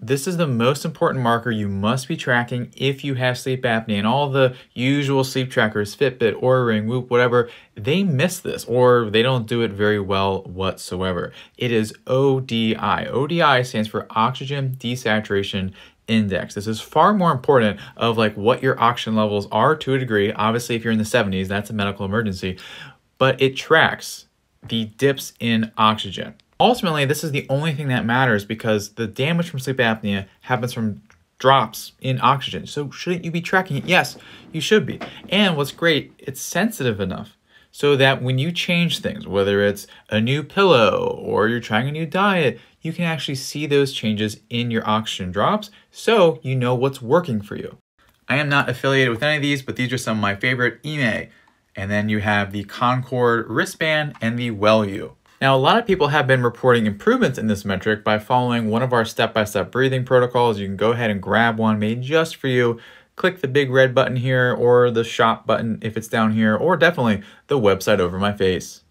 This is the most important marker you must be tracking if you have sleep apnea. And all the usual sleep trackers, Fitbit, Oura Ring, Whoop, whatever, they miss this or they don't do it very well whatsoever. It is ODI. ODI stands for oxygen desaturation index. This is far more important of like what your oxygen levels are to a degree. Obviously, if you're in the 70s, that's a medical emergency, but it tracks the dips in oxygen. Ultimately, this is the only thing that matters because the damage from sleep apnea happens from drops in oxygen. So shouldn't you be tracking it? Yes, you should be. And what's great, it's sensitive enough so that when you change things, whether it's a new pillow or you're trying a new diet, you can actually see those changes in your oxygen drops so you know what's working for you. I am not affiliated with any of these, but these are some of my favorite EMAY. And then you have the Concord wristband and the Wellue. Now, a lot of people have been reporting improvements in this metric by following one of our step-by-step -step breathing protocols. You can go ahead and grab one made just for you. Click the big red button here or the shop button if it's down here, or definitely the website over my face.